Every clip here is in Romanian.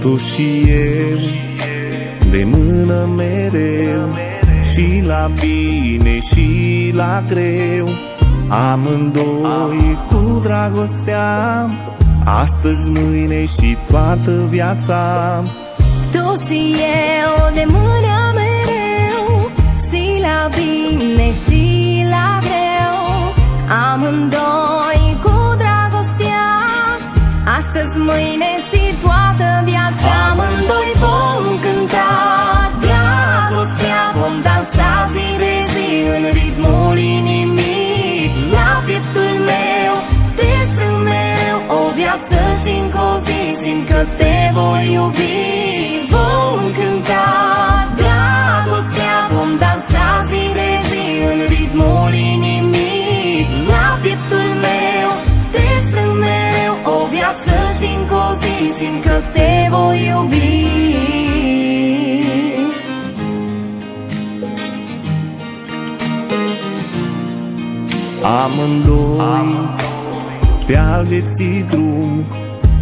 Tu și eu De mână mereu Și la bine și la greu. Amândoi cu dragostea Astăzi, mâine și toată viața. Tu și eu de mână mereu Și la bine și la greu. Amândoi cu dragostea Astăzi, mâine și toată viața. Amândoi vom cânta. Dragostea Vom dansa zi de zi în ritmul inimii Amândoi pe al vieții drum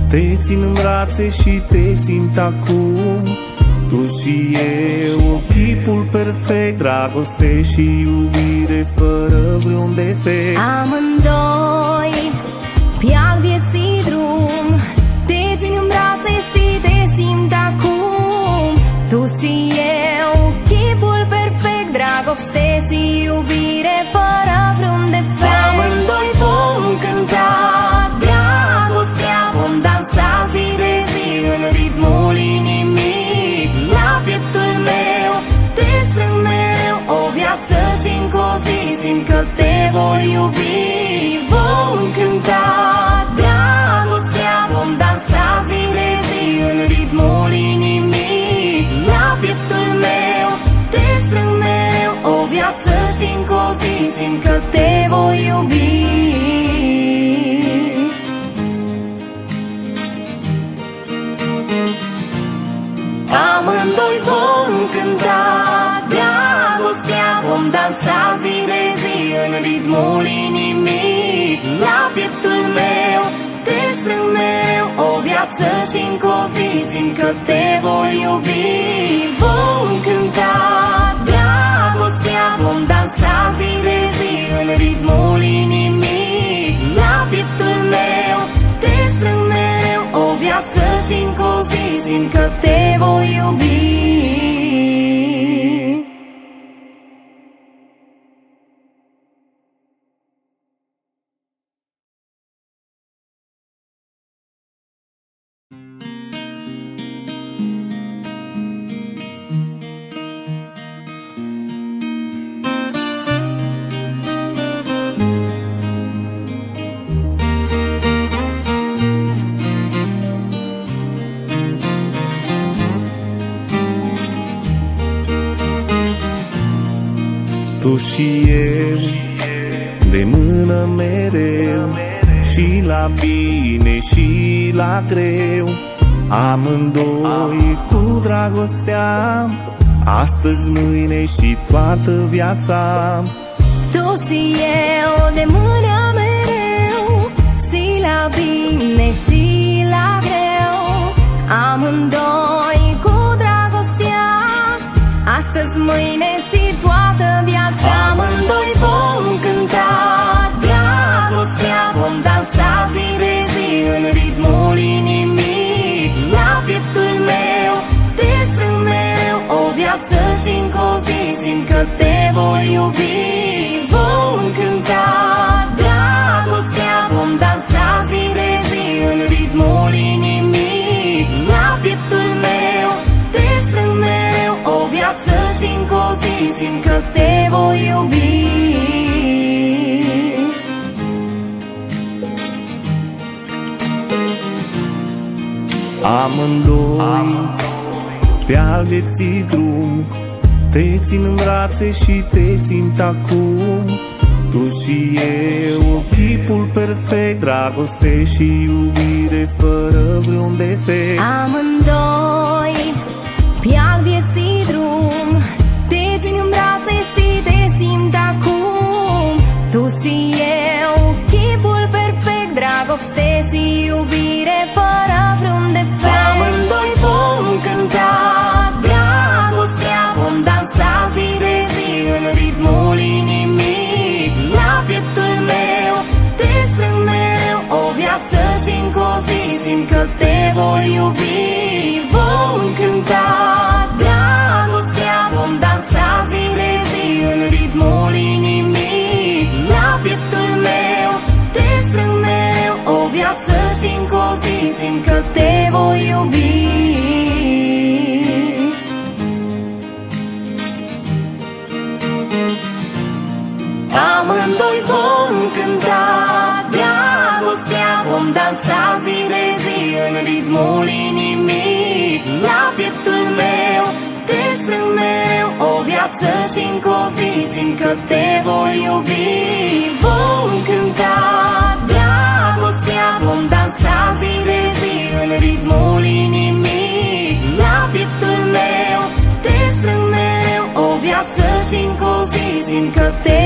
Te țin în brațe și te simt acum. Tu și eu, chipul perfect Dragoste și iubire fără vreun defect. Amândoi pe al vieții drum Te țin în brațe și te simt acum. Tu și eu, chipul perfect Dragoste și iubire fără încă o zi simt că te voi iubi. Amândoi vom cânta dragostea Vom dansa zi de zi în ritmul inimii. La pieptul meu te strâng mereu O viață și încă o zi simt că te voi iubi și încă o zi simt că te voi iubi și eu. De mână mereu Și la bine și la greu. Amândoi cu dragostea Astăzi, mâine și toată viața. Tu și eu de mână mereu Și la bine și la greu. Amândoi ritmul inimii La pieptul meu te strâng mereu O viață și încă o zi simt că te voi iubi. Amândoi pe al vieții drum Te țin în brațe și te simt acum Tu și eu, chipul perfect Dragoste și iubire fără vreun defect. Amândoi pe al vieții drum Te țin în brațe și te simt acum. Tu și eu, chipul perfect Dragoste și iubire fără vreun defect voi iubi Vom cânta dragostea Vom dansa zi de zi în ritmul inimii. La pieptul meu te strâng mereu O viață și încă o zi simt că te voi iubi. Amândoi vom cânta dragostea Vom dansa zi de zi în ritmul inimii La pieptul meu te strâng mereu O viață și încă o zi simt că te voi iubi. Vom cânta dragostea Vom dansa zi de zi în ritmul inimii La pieptul meu te strâng mereu O viață și încă o zi simt că te